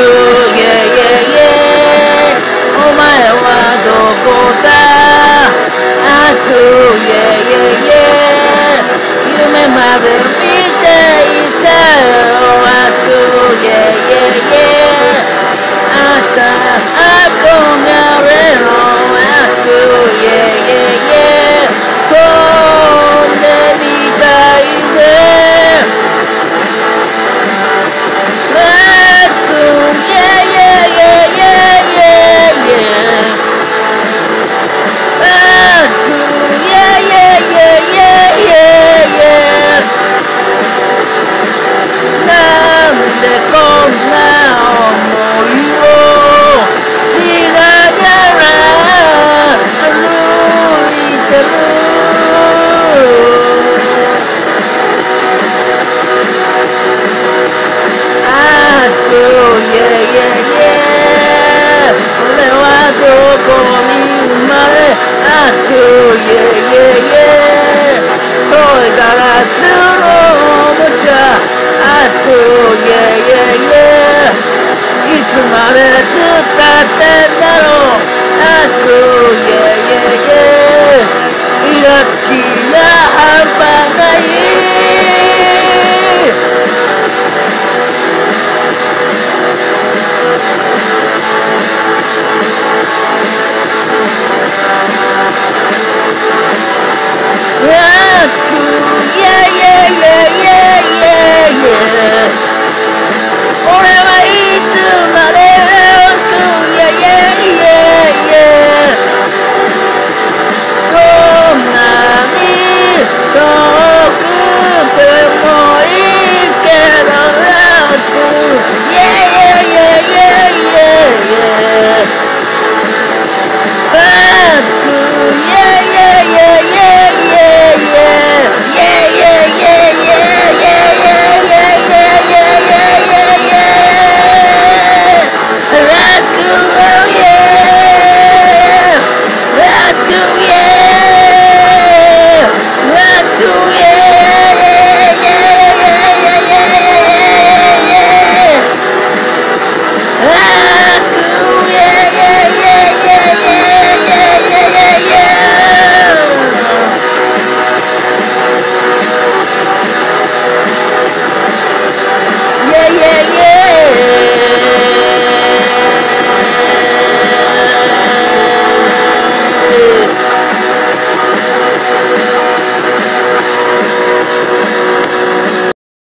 you. that metal. That's cool, yeah, yeah, yeah. Eat up, ski.